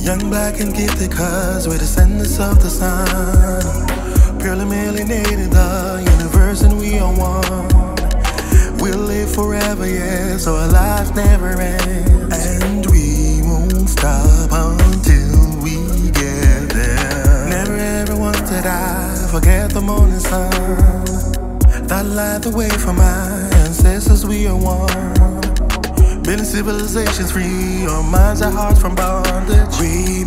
Young, black, and gifted, cause we're descendants of the sun. Purely melanated, the universe, and we are one. We'll live forever, yeah, so our lives never end. And we won't stop until we get there. Never ever want to die, forget the morning sun. That light the way for my ancestors, we are one. Many civilizations free, our minds, our hearts from bondage. Remembering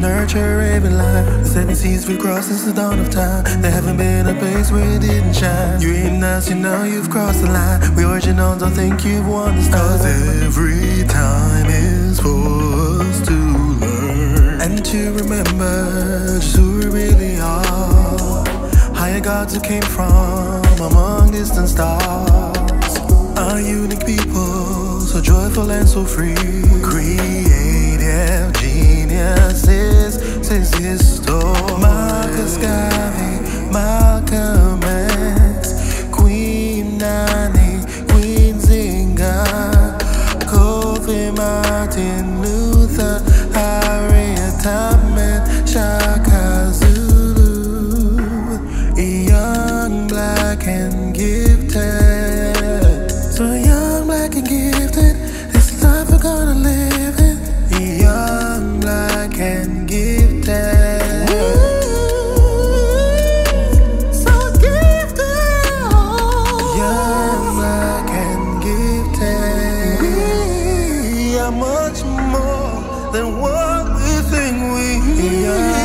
nurture every life. The seven seas we crossed since the dawn of time. There haven't been a place where it didn't shine. You ain't us, you know you've crossed the line. We original, don't think you've won this Cause every time is for us to learn and to remember just who we really are. Higher gods who came from among distant stars. A unique people, so joyful and so free. Says history. Marcus Garvey, Malcolm X, Queen Nanny, Queen Zinga, Kofi Martin Luther, Harriet Tubman, Shaka Zulu. Young, black, and gifted. much more than what we think we are.